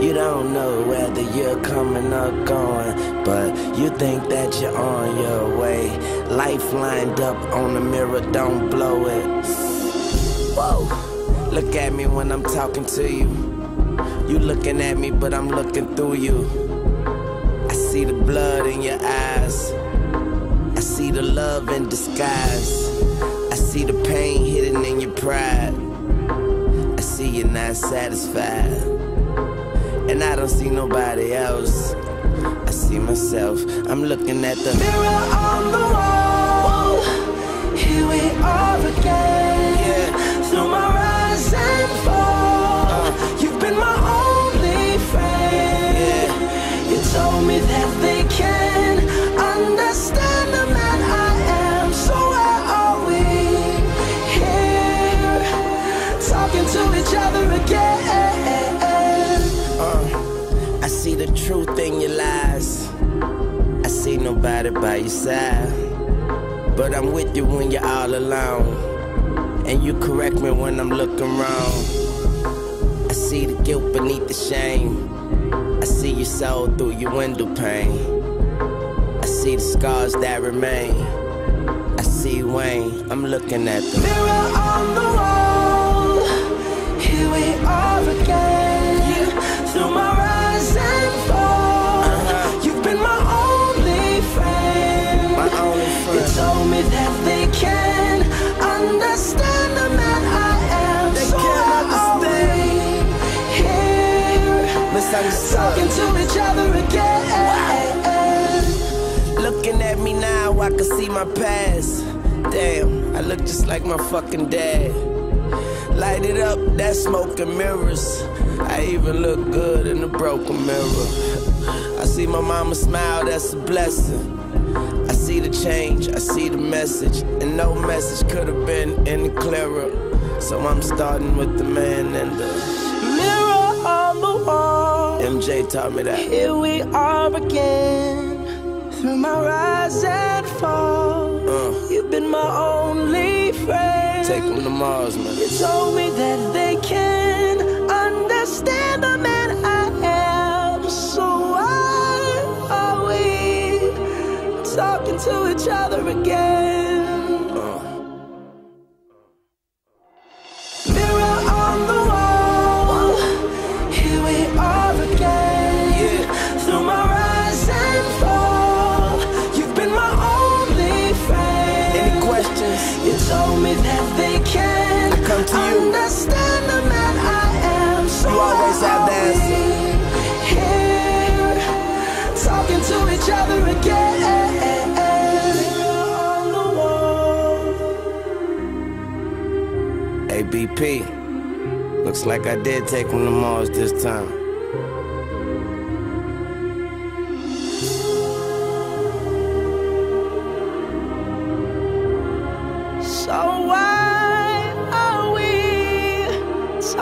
You don't know whether you're coming or going, but you think that you're on your way. Life lined up on the mirror, don't blow it. Whoa, look at me when I'm talking to you. You looking at me, but I'm looking through you. I see the blood in your eyes. I see the love in disguise. I see the pain hidden in your pride. You're not satisfied and I don't see nobody else. I see myself. I'm looking at the mirror on the wall. Here we are again. Yeah. Through my see the truth in your lies. I see nobody by your side. But I'm with you when you're all alone. And you correct me when I'm looking wrong. I see the guilt beneath the shame. I see your soul through your window pane. I see the scars that remain. I see Wayne, I'm looking at the mirror on the wall. Here we are again. Through my Talking to each other again. Looking at me now, I can see my past. Damn, I look just like my fucking dad. Light it up, that smoke and mirrors. I even look good in the broken mirror. I see my mama smile, that's a blessing I see the change, I see the message, and no message could have been any clearer. So I'm starting with the man and the MJ taught me that. Here we are again, through my rise and fall. Uh, You've been my only friend. Take them to Mars, man. You told me that they can understand the man I am. So why are we talking to each other again. Me that they can I come to you. understand the man I am. So you always have the answer. Here, talking to each other again. BP. Looks like I did take him to Mars this time.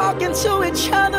Talking to each other?